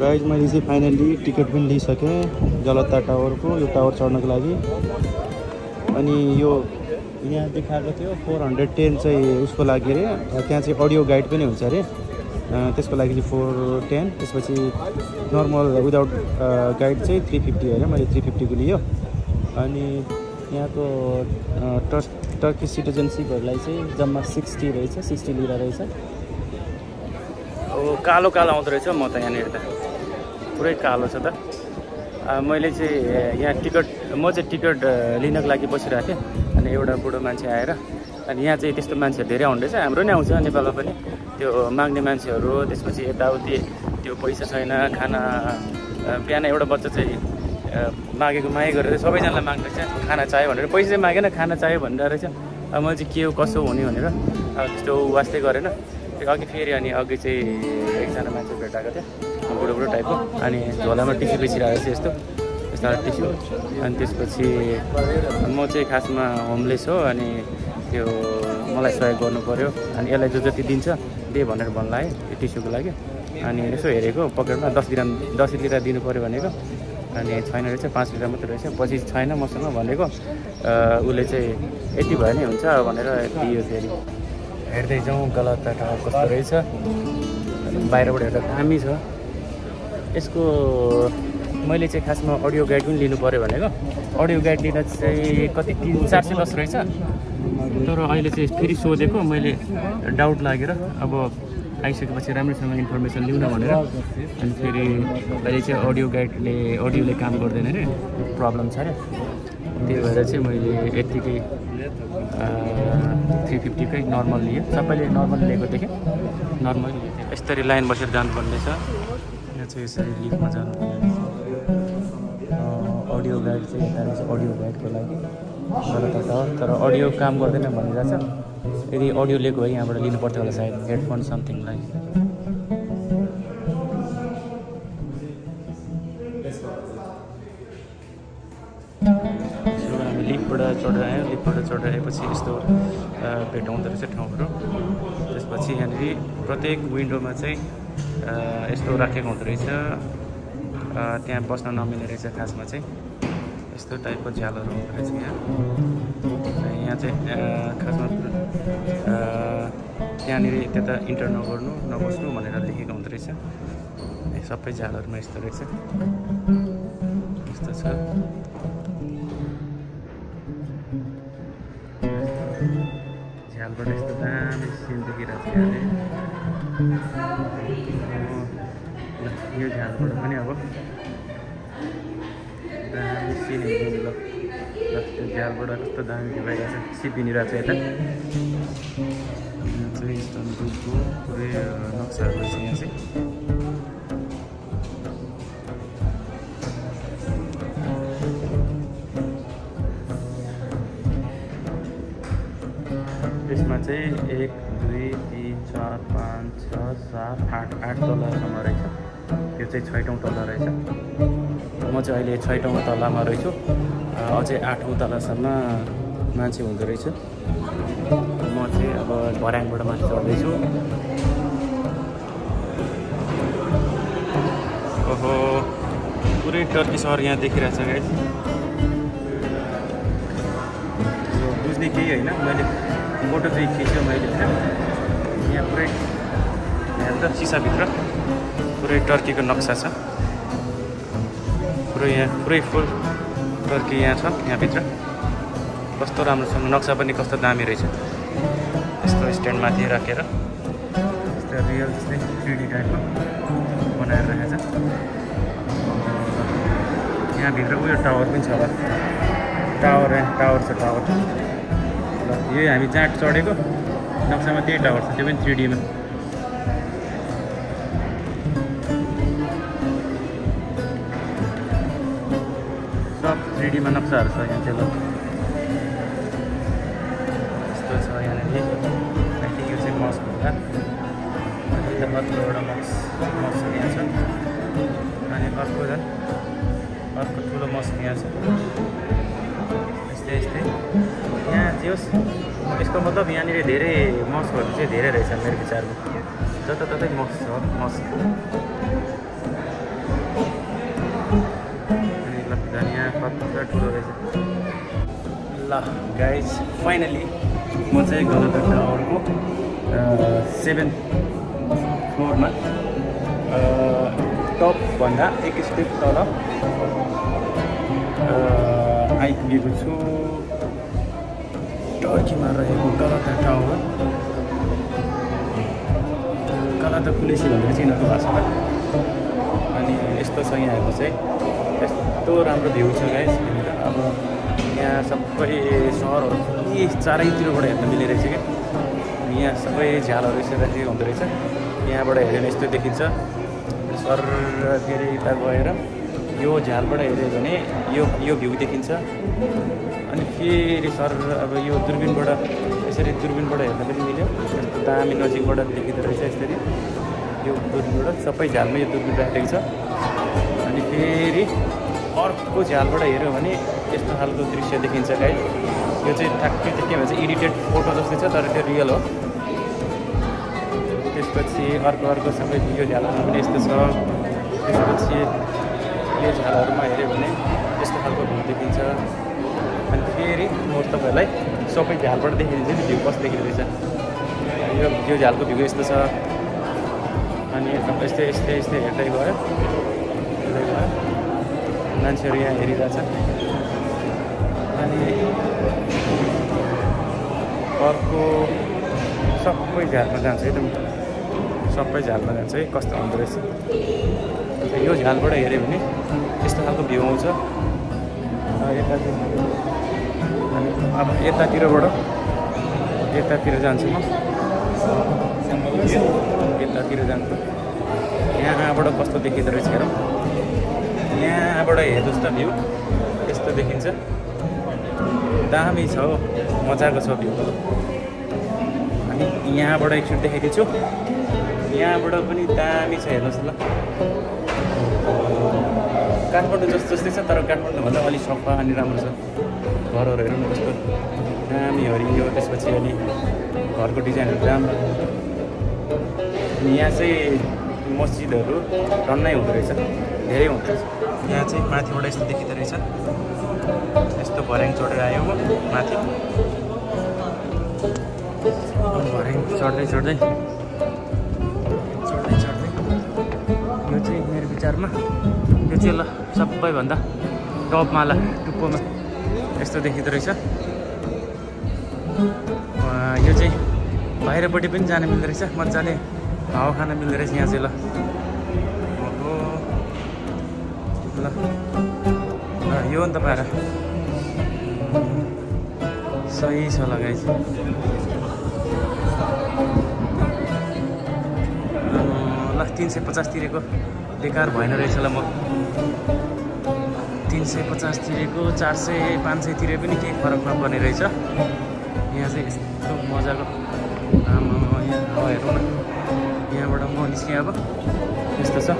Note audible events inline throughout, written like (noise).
Guys मैले चाहिँ finally ticket पनि लिइसकेँ जलत्ता टावरको यो टावर चढ्नको लागि। अनि यो यहाँ देखाएको थियो फोर हन्ड्रेड टेन चाहिँ उसको लागि अरे। त्यहाँ चाहिँ अडियो गाइड पनि हुन्छ अरे। त्यसको लागि चाहिँ फोर टेन त्यसपछि नर्मल विदाउट गाइड चाहिँ थ्री फिफ्टी अरे। मैले थ्री फिफ्टीको लियो। अनि यहाँको टर्स टर्किस सिटिजनसिपहरूलाई चाहिँ जम्मा सिक्सटी रहेछ सिक्सटी लिएर रहेछ। अब कालो कालो आउँदो रहेछ म त यहाँनिर त पुरै कालो छ त। मैले चाहिँ यहाँ टिकट म चाहिँ टिकट लिनको लागि बसिरहेको थिएँ अनि एउटा बुढो मान्छे आएर अनि यहाँ चाहिँ त्यस्तो मान्छेहरू धेरै आउँदो रहेछ हाम्रो नै आउँछ नेपालमा पनि। त्यो माग्ने मान्छेहरू त्यसपछि यताउति त्यो पैसा छैन खाना बिहान एउटा बच्चा चाहिँ मागेको मागे गरेर सबैजनालाई माग्दो रहेछ खाना चाहियो भनेर। पैसा चाहिँ मागेन खाना चाहियो भनेर रहेछ। अब मैले चाहिँ के हो कसो हुने भनेर अब त्यस्तो वास्तै गरेन। अघि फेरि अनि अघि चाहिँ एकजना मान्छे भेटाएको थियो। बुढो बुढो टाइपको अनि झोलामा टिस्यु बेचिरहेको रहेछ यस्तो यस्तो टिस्यु अनि त्यसपछि म चाहिँ खासमा होमलेस हो अनि त्यो मलाई सहयोग गर्नु पऱ्यो अनि यसलाई जो जति दिन्छ दे भनेर भन्नु लाग्यो यो टिस्युको लागि अनि यसो हेरेको पकेटमा दस लिटर दस लिटर दिनु पऱ्यो भनेको अनि छैन रहेछ पाँच लिटर मात्रै रहेछ पछि छैन मसँग भनेको उसले चाहिँ यति भयो नि हुन्छ भनेर दियो फेरि हेर्दै जाउँ गलत ठाउँ कस्तो रहेछ बाहिरबाट हेर्दा दामी छ यसको मैले चाहिँ खासमा अडियो गाइड पनि लिनु पऱ्यो भनेको। अडियो गाइड लिँदा चाहिँ कति तिन चार सय दस रहेछ। तर अहिले चाहिँ फेरि सोधेको मैले डाउट लागेर अब आइसकेपछि राम्रोसँग इन्फर्मेसन लिउँ न भनेर। अनि फेरि अहिले चाहिँ अडियो गाइडले अडियोले काम गर्दैन अरे प्रब्लम छ अरे। त्यही भएर चाहिँ मैले यत्तिकै थ्री फिफ्टीकै नर्मल लिएँ। सबैले नर्मल लिएको देखेँ। नर्मल। यस्तरी लाइन बसेर जानुपर्ने छ यहाँ चाहिँ यसरी लिफ्टमा जानुपर्ने अडियो गाइड चाहिँ रहेछ अडियो गाइडको लागि। हो तर अडियो काम गर्दैन भनिरहेछ यदि अडियो लिएको भए यहाँबाट लिनु पर्थ्यो होला सायद हेडफोन समथिङलाई सो हामी लिफ्टबाट चढेर आयौँ। लिफ्टबाट चढेर आएपछि यस्तो भेटाउँदो रहेछ ठाउँहरू। त्यसपछि यहाँनिर प्रत्येक विन्डोमा चाहिँ यस्तो राखेको हुँदो रहेछ। त्यहाँ बस्न नमिल्ने रहेछ खासमा चाहिँ। यस्तो टाइपको झ्यालहरू हुँदो रहेछ यहाँ। यहाँ चाहिँ खासमा त्यहाँनिर त्यता इन्टर नगर्नु नबस्नु भनेर लेखेको हुँदो रहेछ। सबै झ्यालहरूमा यस्तो रहेछ। यस्तो छ। झ्यालबाट यस्तो दामी सिन देखिरहेको छ यहाँले यो झ्यालबाट पनि अब दामी सिन हेर्नु ल त्यो झ्यालबाट कस्तो दामी भइरहेको छ सिपिनिरहेको छ यता यहाँ चाहिँ इस्तानबुलको पुरै नक्साहरू रहेछ यहाँ चाहिँ यसमा चाहिँ एक दुई तिन चार छ सात आठ आठ तलासम्म रहेछ। यो चाहिँ छैटौँ तला रहेछ। म चाहिँ अहिले छैटौँ तलामा रहेछु। अझै आठौँ तलासम्म मान्छे हुँदो रहेछ। म चाहिँ अब भर्याङबाट माथि चढ्दैछु। ओहो पुरै टर्की सहर यहाँ देखिरहेको छ गाइस बुझ्ने केही होइन। मैले फोटो चाहिँ खिच्यो मैले। होइन यहाँ पुरै यहाँ त सिसाभित्र पुरै टर्कीको नक्सा छ। पुरै यहाँ पुरै फुल टर्की यहाँ छ यहाँभित्र। कस्तो राम्रोसँग नक्सा पनि कस्तो दामी रहेछ। यस्तो स्ट्यान्डमाथि राखेर यस्तो रियल जस्तै थ्री डी टाइपमा बनाएर राखेको छ यहाँभित्र उयो टावर पनि छ होला। टावर टावर छ टावर। ल यही हामी जहाँ चढेको नक्सामा त्यही टावर छ त्यो पनि थ्री डीमा सब थ्री डीमा नक्साहरू छ यहाँ चाहिँ यस्तो छ यहाँनिर आई थिङ्क यो चाहिँ मस्क होला अनि यता अर्को एउटा मस्क यहाँ छ अनि अर्को झन् अर्को ठुलो मस्क यहाँ छ यस्तै यस्तै यहाँ जे होस् यसको मतलब यहाँनिर धेरै मस्कहरू चाहिँ धेरै रहेछ मेरो विचारमा जताततै मस्क छ मस्क ल गाइज फाइनली म चाहिँ गलत टावरको सेभेन फ्लोरमा टपभन्दा एक स्टेप तल आइपुगेको छु टर्कीमा रहेको गलता टावर गलता पुलिसी भनेर चाहिँ यिनीहरूको भाषामा। अनि यस्तो छ यहाँको चाहिँ यस्तो राम्रो भ्यू छ यहाँनिर अब यहाँ सबै सहरहरू यी चारैतिरबाट हेर्न मिलिरहेछ क्या यहाँ सबै झ्यालहरू यसरी हुँदो रहेछ यहाँबाट हेऱ्यो भने यस्तो देखिन्छ सर फेरि यता गएर यो झ्यालबाट हेऱ्यो भने यो यो भ्यू देखिन्छ अनि फेरि सर अब यो दुर्बिनबाट यसरी दुर्बिनबाट हेर्न पनि मिल्यो यस्तो दामी नजिकबाट देखिँदो रहेछ यसरी यो दुर्बिनबाट सबै झ्यालमा यो दुर्बिन राखेको छ अनि फेरि अर्को झ्यालबाट हेऱ्यो भने यस्तो खालको दृश्य देखिन्छ गाई यो चाहिँ ठ्याक्कै चाहिँ के भन्छ एडिटेड फोटो जस्तै छ तर त्यो रियल हो। त्यसपछि अर्को अर्को सबै यो झ्यालहरूमा पनि यस्तो छ। त्यसपछि यो झ्यालहरूमा हेऱ्यो भने यस्तो खालको भ्यू देखिन्छ। अनि फेरि म तपाईँहरूलाई सबै झ्यालबाट देखिदिन्छ नि भ्यू कस्तो देखिँदो यो यो झ्यालको भ्यू यस्तो छ। अनि यस्तै यस्तै यस्तै हेर्दै गयो। हेर्दै गयो। मान्छेहरू यहाँ हेरिरहेछ। अनि अर्को सबै झ्यालमा जान्छ त सबै झ्यालमा जान्छ है कस्तो हुँदो रहेछ। अन्त यो झ्यालबाट हेऱ्यो भने यस्तो खालको भ्यू आउँछ। यतातिर अब यतातिरबाट यतातिर जान्छु। म यतातिर जान्छु। यहाँबाट कस्तो देखिँदो रहेछ हेरौँ। यहाँबाट हेर्नुहोस् त भ्यू। यस्तो देखिन्छ। दामी छ हौ मजाको छ भ्यू। अनि यहाँबाट एकचोटि देखेको छु। यहाँबाट पनि दामी छ हेर्नुहोस् ल। काठमाडौँ जस्तो जस्तै छ तर काठमाडौँभन्दा अलिक सफा अनि राम्रो छ। घरहरू हेर्नु कस्तो दामी हरियो त्यसपछि अनि घरको डिजाइनहरू राम्रो। अनि यहाँ चाहिँ मस्जिदहरू टन्नै हुँदो रहेछ धेरै हुँदो रहेछ। यहाँ चाहिँ माथिबाट यस्तो देखिँदो रहेछ। यस्तो भर्याङ चढेर आयो माथि। भर्याङ चढ्दै चढ्दै। चढ्दै चढ्दै। यो चाहिँ मेरो विचारमा। यो चाहिँ ल सबैभन्दा टपमा ल टुप्पोमा यस्तो देखिँदो रहेछ। यो चाहिँ बाहिरपट्टि पनि जान मिल्दो रहेछ। मजाले हावा खान मिल्दो रहेछ यहाँ चाहिँ ल। ल। यो नि त पारा सही छ लगाइ ल तिन सय पचास तिरेको बेकार भएन रहेछ ल म तिन सय पचास तिरेको चार सय पाँच सय तिरे पनि केही फरक नपर्ने रहेछ यहाँ चाहिँ यस्तो मजाको आमामा यहाँ हेरौँ न यहाँबाट म निस्केँ अब यस्तो छ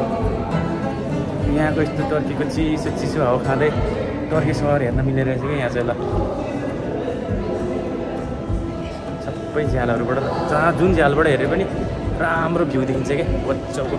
यहाँको यस्तो टर्कीको चिसो चिसो हावा खाँदै टर्की सहर हेर्न मिल्ने रहेछ क्या यहाँ चाहिँ ल सबै झ्यालहरूबाट जहाँ जुन झ्यालबाट हेरे पनि राम्रो भ्यू देखिन्छ क्या बच्चाको।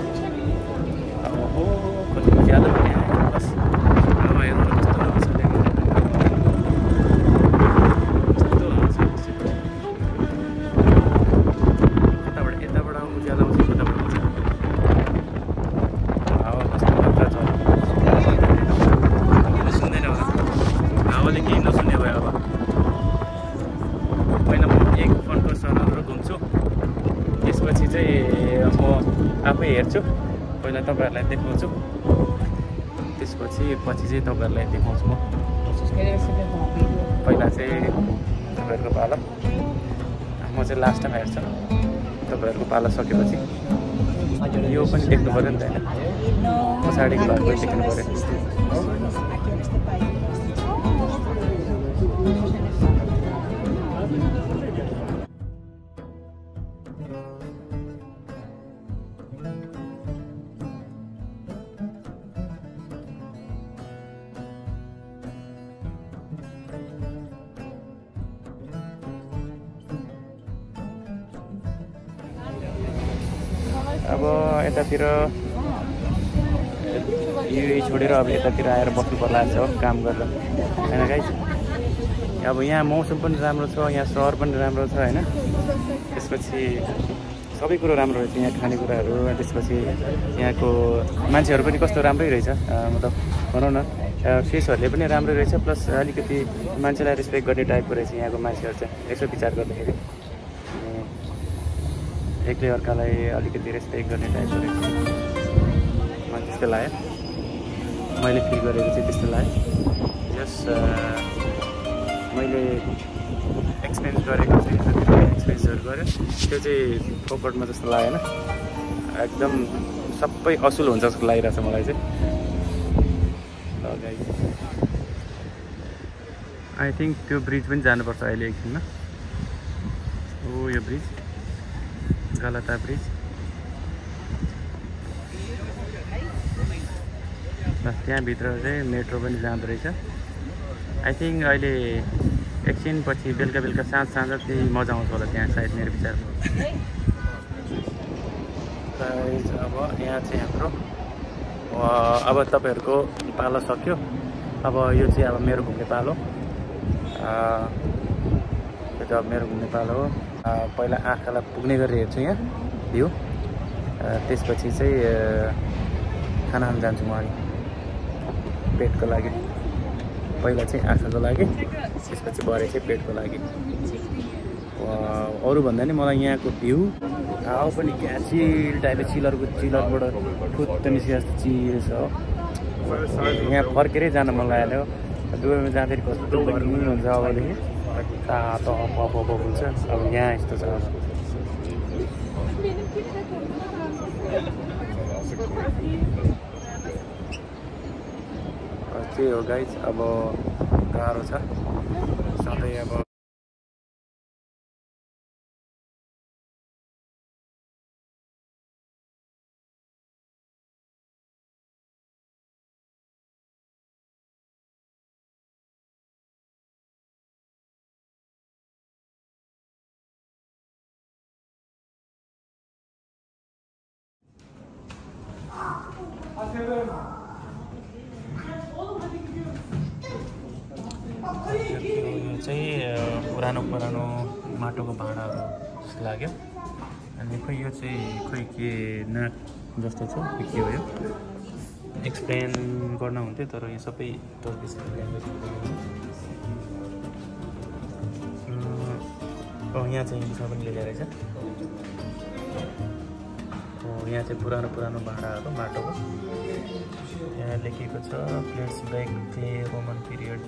देखाउँछु। त्यसपछि पछि चाहिँ तपाईँहरूलाई देखाउँछु म। पहिला चाहिँ तपाईँहरूको पालो। म चाहिँ लास्ट टाइम हेर्छु तपाईँहरूको पालो सकेपछि। यो पनि देख्नु पऱ्यो नि त होइन। पछाडिको भाग पनि देख्नु पऱ्यो। अब यतातिर यही छोडेर अब यतातिर आएर बस्नु पर्ला हो काम गरेर होइन गाई अब यहाँ मौसम पनि राम्रो छ यहाँ सहर पनि राम्रो छ होइन? त्यसपछि सबै कुरो राम्रो रहेछ यहाँ खानेकुराहरू त्यसपछि यहाँको मान्छेहरू पनि कस्तो राम्रै रहेछ। मतलब भनौँ न फेसहरूले पनि राम्रै रहेछ प्लस अलिकति मान्छेलाई रेस्पेक्ट गर्ने टाइपको रहेछ यहाँको मान्छेहरू चाहिँ। यसो विचार गर्दाखेरि। एकले अर्कालाई अलिकति रेस्पेक्ट गर्ने टाइपको रहेछ मलाई त्यस्तो लाग्यो। मैले फिल गरेको चाहिँ त्यस्तो लाग्यो। जस मैले एक्सपिरियन्स गरेको चाहिँ जति गरेँ त्यो चाहिँ फोकटमा जस्तो लागेन। एकदम सबै असुल हुन्छ जस्तो लागिरहेछ मलाई चाहिँ। आई थिङ्क त्यो ब्रिज पनि जानुपर्छ अहिले एकछिनमा। ओ यो ब्रिज गलता ब्रिज बस त्यहाँभित्र चाहिँ मेट्रो पनि जाँदो रहेछ। आई थिङ्क अहिले एकछिन पछि बेलुका बेलुका साँझ साँझ त्यही मजा आउँछ होला त्यहाँ सायद मेरो विचारमा। अब यहाँ चाहिँ हाम्रो अब तपाईँहरूको पालो सक्यो। अब यो चाहिँ अब मेरो घुम्ने पालो। यो त अब मेरो घुम्ने पालो हो। पहिला आँखालाई पुग्ने गरेर हेर्छु यहाँ भ्यू। त्यसपछि चाहिँ खाना खान जान्छु म अनि पेटको लागि। पहिला चाहिँ आँखाको लागि त्यसपछि भरे चाहिँ पेटको लागि। अरूभन्दा नि मलाई यहाँको भ्यू हावा पनि क्या टाइपको चिलरको चिलरबाट फुत्त निस्के जस्तो चिल छ। यहाँ फर्केरै जान मन लाग्यो दुबईमा जाँदाखेरि कस्तो हुन्छ अबदेखि तातो अप अप हुन्छ अब यहाँ यस्तो छ अब अब त्यही हो गाइज अब गाह्रो छ। सधैँ अब चाहिँ पुरानो पुरानो माटोको भाँडाहरू जस्तो लाग्यो। अनि खोइ यो चाहिँ खोइ के नाक जस्तो छ? के हो यो? एक्सप्लेन गर्न हुन्थ्यो तर यो सबै टर्किस यहाँ चाहिँ इङ्ग्लिसमा पनि लेखेको रहेछ यहाँ चाहिँ पुरानो पुरानो भाँडाहरू माटोको। यहाँ लेखेको छ plates black clay Roman period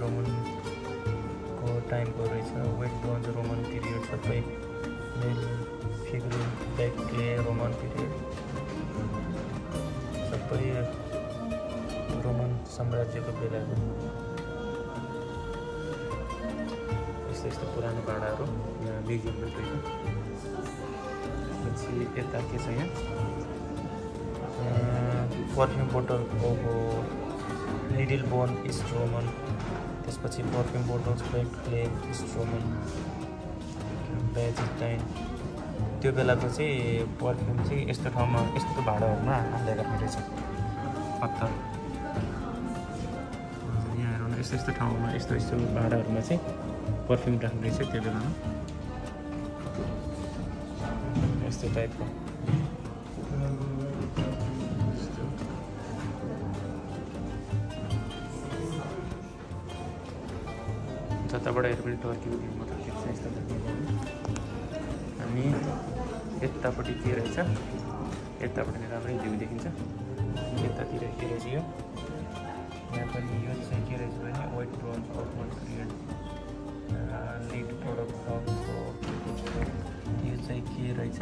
रोमनको टाइमको रहेछ। वेट ब्रोन्ज रोमन पिरियड सबै male figurine black clay Roman period सबै रोमन साम्राज्यको बेलाको यस्तो यस्तो पुरानो भाँडाहरू यहाँ म्युजियम पनि रहेछ पछि यता के छ यहाँ? पर्फ्युम बोटल ओहो लिडिल बोन इस्ट रोमन त्यसपछि perfume bottles black clay east Roman Byzantine त्यो बेलाको चाहिँ पर्फ्युम चाहिँ यस्तो ठाउँमा यस्तो भाँडाहरूमा हाल्दै राख्ने रहेछ। पत्थर यहाँ हेरौँ न यस्तो यस्तो ठाउँमा यस्तो यस्तो भाँडाहरूमा चाहिँ पर्फ्युम राख्ने रहेछ त्यो बेलामा। यस्तो टाइपको। जताबाट हेरे पनि टर्कीको भ्यू मात्र देख्छ यस्तो। अनि यतापट्टि के रहेछ? यतापट्टि राम्रै भ्यू देखिन्छ। यतातिर के रहेछ यो? यहाँ पनि यो चाहिँ के रहेछ भने white bronze purple period lead product यो चाहिँ के रहेछ?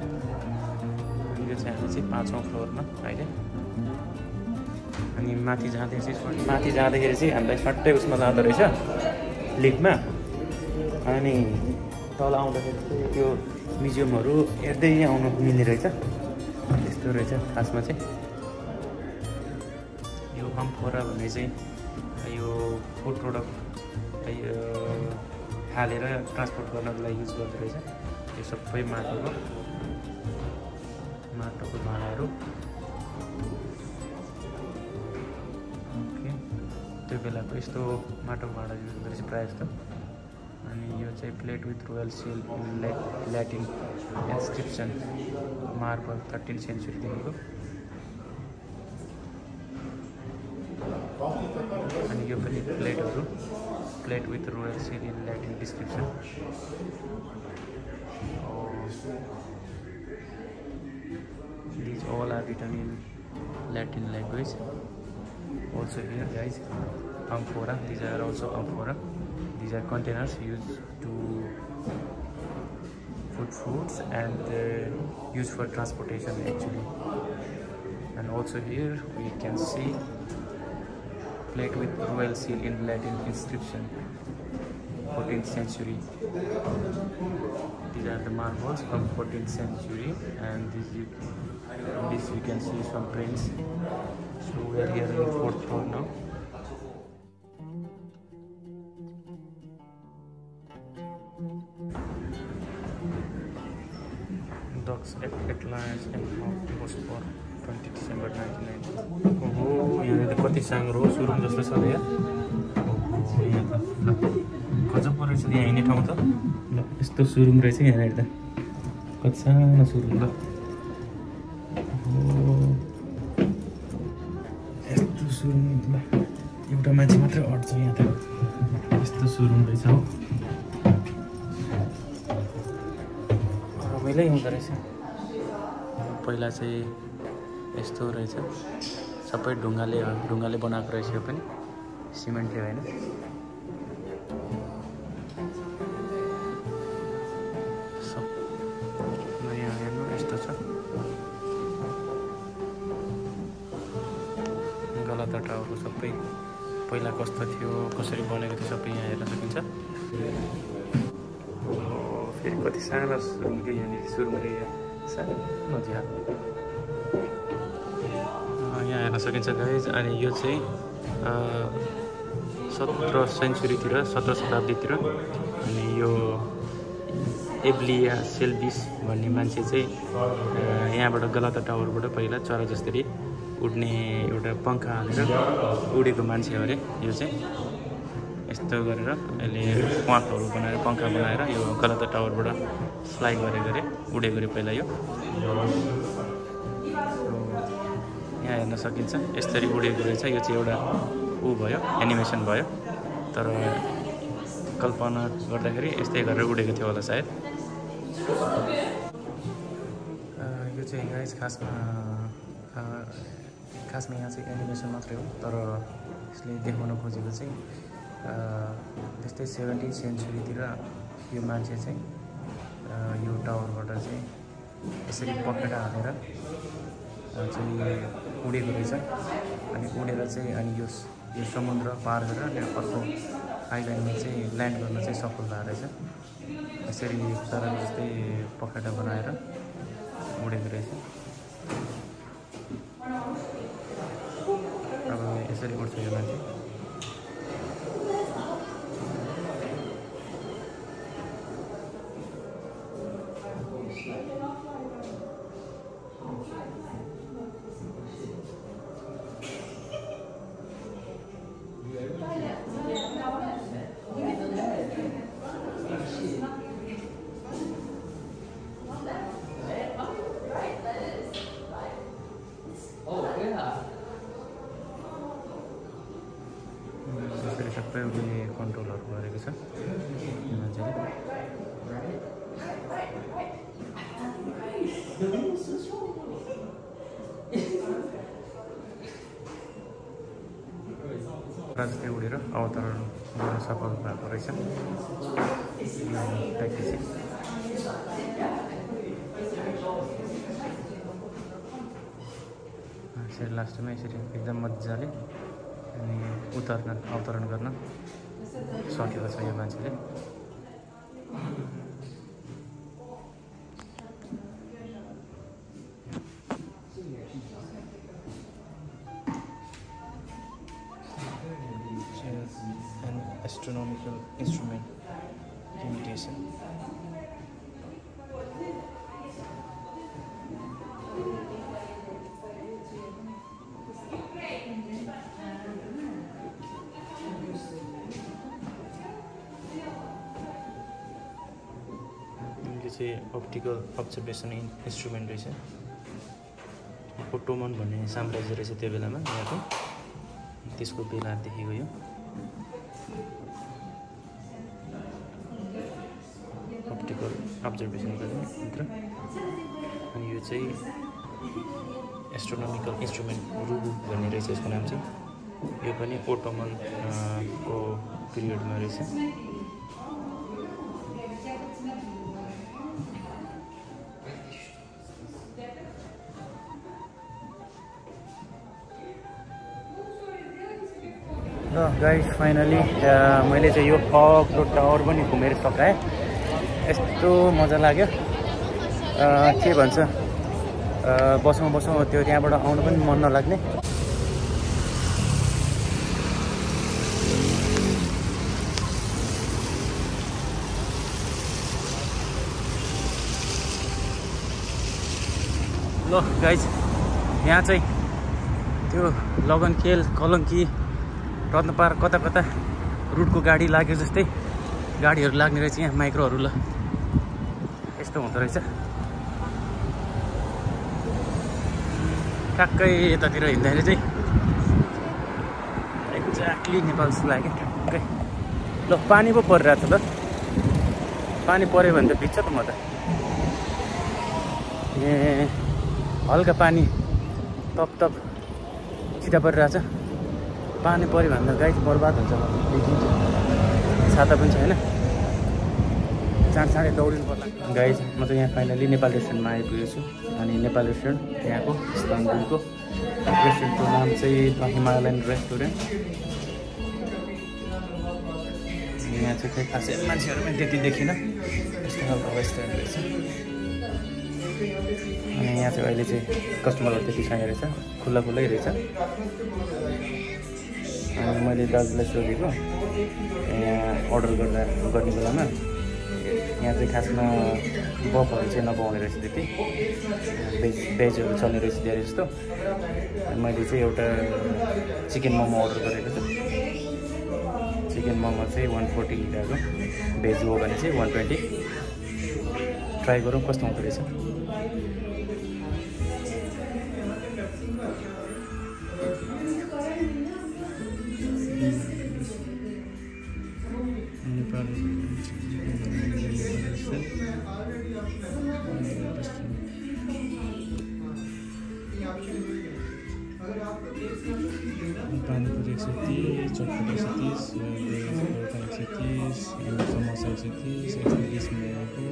अनि यो चाहिँ हामी चाहिँ पाँचौँ फ्लोरमा अहिले। अनि माथि जाँदै चाहिँ माथि जाँदाखेरि चाहिँ हामीलाई सट्टै उसमा जाँदो रहेछ लिफ्टमा। अनि तल आउँदाखेरि त्यो म्युजियमहरू हेर्दै आउनु मिल्ने रहेछ। त्यस्तो यस्तो रहेछ खासमा चाहिँ। यो अम्फोरा भन्ने चाहिँ यो फुड प्रडक्ट यो हालेर ट्रान्सपोर्ट गर्नको लागि युज गर्दो रहेछ। यो सबै माटोको। यस्तो माटोको भाँडा युज रहेछ प्रायः जस्तो अनि यो plate with royal seal Latin inscription marble thirteen अनि यो पनि प्लेटहरू plate with royal seal in Latin description these all are written in Latin language. Also here guys, amphora. These are also amphora. These are containers used to put foods and uh, used for transportation actually. And also here we can see plate with royal seal in Latin inscription. 14th century. These are the marbles from 14th century, and this you, this you can see some prints. So we are here in fourth floor now. Dogs at Atlantis and was for 20 December 1990. ओहो यहाँ त कति साङ्ग्रो हो सुरुङ जस्तो छ यहाँ। ओहो गजब पो रहेछ यहाँ हिँड्ने ठाउँ त? ल यस्तो सुरुङ रहेछ यहाँनिर त कति सानो सुरुङ ल। ओहो यस्तो सुरुङ ल। एउटा मान्छे मात्रै अट्छ यहाँ त। यस्तो सुरुङ रहेछ हो। रमाइलै हुँदो रहेछ। पहिला चाहिँ यस्तो रहेछ। सबै ढुङ्गाले ढुङ्गाले बनाएको रहेछ यो पनि। सिमेन्टले होइन। यस्तो छ। सबै पहिला कस्तो थियो कसरी बनेको थियो सबै यहाँ हेर्न सकिन्छ। फेरि कति सानो सुरुङ्गी यहाँनिर सुरुङ्गी सानो झ्या यहाँ हेर्न सकिन्छ गाइज अनि यो चाहिँ सत्र सेन्चुरीतिर सत्र शताब्दीतिर अनि यो एब्लिया सेल्बिस भन्ने मान्छे चाहिँ यहाँबाट गलता टावरबाट पहिला चरा जसरी उड्ने एउटा पङ्खा हालेर उडेको मान्छे अरे यो चाहिँ यस्तो गरेर यसले प्वाखहरू बनाएर पङ्खा बनाएर यो गलता टावरबाट फ्लाइ गरेको अरे उडेको अरे पहिला यो। यहाँ हेर्न सकिन्छ यसरी उडेको रहेछ यो चाहिँ एउटा ऊ भयो एनिमेसन भयो। तर कल्पना गर्दाखेरि यस्तै गरेर उडेको थियो होला सायद। यो चाहिँ गाइस खासमा खासमा यहाँ चाहिँ एनिमेसन मात्रै हो तर यसले देखाउन खोजेको चाहिँ त्यस्तै सेभेन्टिन सेन्चुरीतिर यो मान्छे चाहिँ यो टावरबाट चाहिँ यसरी पखेटा हालेर चाहिँ उडेको रहेछ। अनि उडेर चाहिँ अनि यो यो समुद्र पार गरेर अर्को आइल्यान्डमा चाहिँ ल्यान्ड गर्न चाहिँ सफल भएको रहेछ। यसरी चरा जस्तै पखेटा बनाएर उडेको रहेछ। अब यसरी उड्छ यो मान्छे। 而且拉出的，好帅快。जस्तै उडेर अवतरण गर्न सफल भएको रहेछ। यसरी लास्टमा यसरी एकदम मजाले अनि उतर्न अवतरण गर्न सकेको छ यो मान्छेले। अब्जर्भेसन इन इन्स्ट्रुमेन्ट रहेछ। ओटोमन भन्ने साम्राज्य रहेछ त्यो बेलामा यहाँको। त्यसको बेलादेखिको यो। अप्टिकल अब्जर्भेसन यन्त्र अनि यो चाहिँ एस्ट्रोनोमिकल इन्स्ट्रुमेन्ट रुबु भन्ने रहेछ यसको नाम चाहिँ। यो पनि ओटोमन को पिरियडमा रहेछ। गाइस फाइनली मैले चाहिँ यो अग्लो टावर पनि घुमेर सघाएँ यस्तो मजा लाग्यो। अ, के भन्छ? अ, बसौँ बसौँ त्यो त्यहाँबाट आउनु पनि मन नलाग्ने। ल गाइज यहाँ चाहिँ त्यो लगनखेल कलङ्की रत्नपार कता कता रुटको गाडी लाग्यो जस्तै। गाडीहरू लाग्ने रहेछ यहाँ माइक्रोहरू ल। यस्तो हुँदो रहेछ। ट्याक्कै यतातिर हिँड्दाखेरि चाहिँ एक्ज्याक्टली नेपाल जस्तो लाग्यो ट्याक्कै ल पानी पो परिरहेको छ त पानी पऱ्यो भने त भिज्छ त म त। ए हल्का पानी तप तप चिता परिरहेछ। पानी पऱ्यो भने त गाई बर्बाद हुन्छ छाता पनि छैन। चाँड चाँडै दौडिनु पर्ला। गाई म चाहिँ यहाँ फाइनली नेपाल रेस्टुरेन्टमा आइपुगेको छु। अनि नेपाल रेस्टुरेन्ट यहाँको इस्तानबुलको रेस्टुरेन्टको नाम चाहिँ हिमालयन रेस्टुरेन्ट यहाँ चाहिँ खै खासै मान्छेहरू पनि त्यति देखिनँ। यस्तो खालको रहेछ। अनि यहाँ चाहिँ अहिले चाहिँ कस्टमरहरू त्यति छैन रहेछ। खुल्ला खुल्लै रहेछ। मैले दाजुलाई सोधेको अर्डर गर्दा गर्ने बेलामा यहाँ चाहिँ खासमा बफहरू चाहिँ नपाउने रहेछ त्यति। भेज भेजहरू चल्ने रहेछ धेरै जस्तो। मैले चाहिँ एउटा चिकन मोमो अर्डर गरेको छु। चिकन मोमो चाहिँ वान फोर्टी लिइरहेको भेज हो भने चाहिँ वान ट्वेन्टी ट्राई गरौँ कस्तो हुँदो रहेछ? पानीपुरी एक सय तिस चटपट एक सय तिस परोटा एक सय तिस समोसा एक सय तिस एक सय तिस मोमोको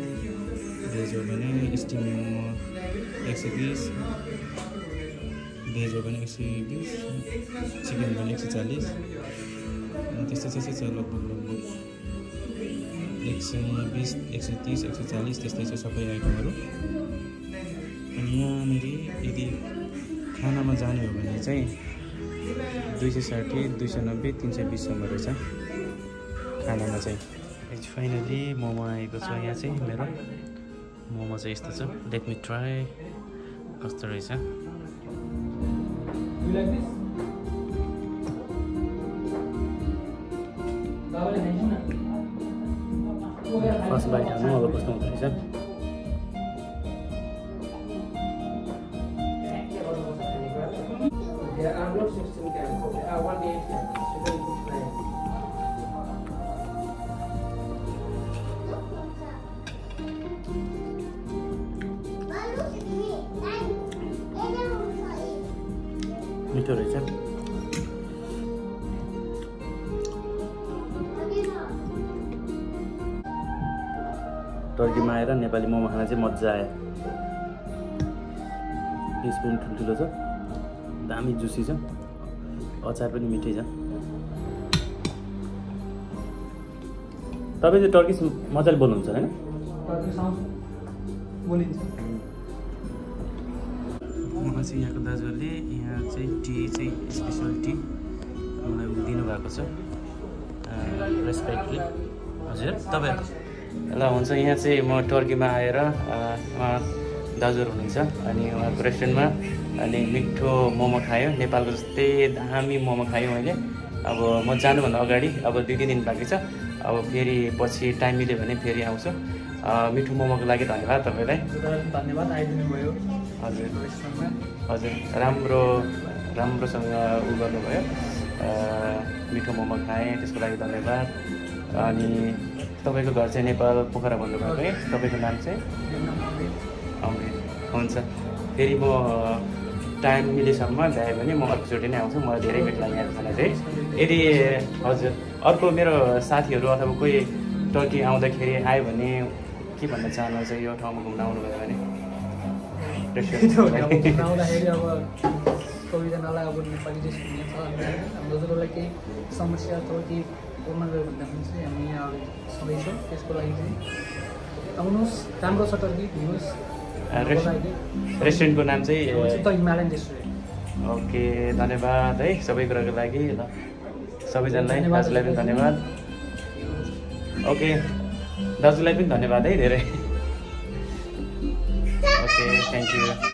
भेज हो भने स्टिम मोमो एक सय तिस भेज हो भने एक सय बिस चिकन भने एक सय चालिस त्यस्तै त्यस्तै छ लगभग लगभग सय बिस एक सय तिस एक सय चालिस त्यस्तै छ सबै आइटमहरू अनि यहाँनिर यदि खानामा जाने हो भने चाहिँ दुई सय साठी दुई सय नब्बे तिन सय बिससम्म रहेछ खानामा चाहिँ फाइनली मोमो आएको छ यहाँ चाहिँ मेरो मोमो चाहिँ यस्तो छ लेट मी ट्राई कस्तो रहेछ फर्स्ट बाइट हाल्नु अब कस्तो नेपाली मोमो खान चाहिँ मजा आयो। पिस पनि ठुल्ठुलो छ दामी जुसी छ अचार पनि मिठै छ। तपाईँ चाहिँ टर्किस मजाले बोल्नुहुन्छ होइन? मलाई चाहिँ यहाँको दाजुहरूले यहाँ चाहिँ टी चाहिँ स्पेसल टी मलाई दिनुभएको छ। रेस्पेक्टली हजुर तपाईँ ल हुन्छ यहाँ चाहिँ म टर्कीमा आएर उहाँ दाजुहरू हुनुहुन्छ अनि उहाँको रेस्टुरेन्टमा अनि मिठो मोमो खायो नेपालको जस्तै दामी मोमो खायो मैले। अब म जानुभन्दा अगाडि अब दुई तिन दिन बाँकी छ अब फेरि पछि टाइम मिल्यो भने फेरि आउँछु। अ, मिठो मोमोको लागि धन्यवाद तपाईँलाई। धन्यवाद आइदिनु भयो। हजुर। हजुर राम्रो राम्रोसँग उ गर्नुभयो। मिठो मोमो खाएँ त्यसको लागि धन्यवाद। अनि तपाईँको घर चाहिँ नेपाल पोखरा भन्नुभएको है? तपाईँको नाम चाहिँ? अमृत हुन्छ। फेरि म टाइम मिलेसम्म भ्यायो भने म अर्कोचोटि नै आउँछु। मलाई धेरै मिठो लाग्यो यहाँ खाना चाहिँ। यदि हजुर अर्को मेरो साथीहरू अथवा कोही टर्की आउँदाखेरि आयो भने के भन्न चाहनुहुन्छ? यो ठाउँमा घुम्न आउनुभयो भने? (laughs) आउँदाखेरि अब नेपाली हामी हाम्रो जसलाई केही समस्या अथवा केही प्रोब्लम गयो भन्दाखेरि चाहिँ हामी यहाँ सधैँ छौँ त्यसको लागि चाहिँ आउनुहोस् राम्रो छ टर्की हिँड्नुहोस् रेस्टुरेन्टको नाम चाहिँ त हिमालयन रेस्टुरेन्ट ओके धन्यवाद है सबै कुराको लागि ल। सबैजनालाई दाजुलाई पनि धन्यवाद। ओके दाजुलाई पनि धन्यवाद है धेरै। Okay thank you